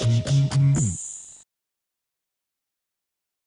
Mm-hmm.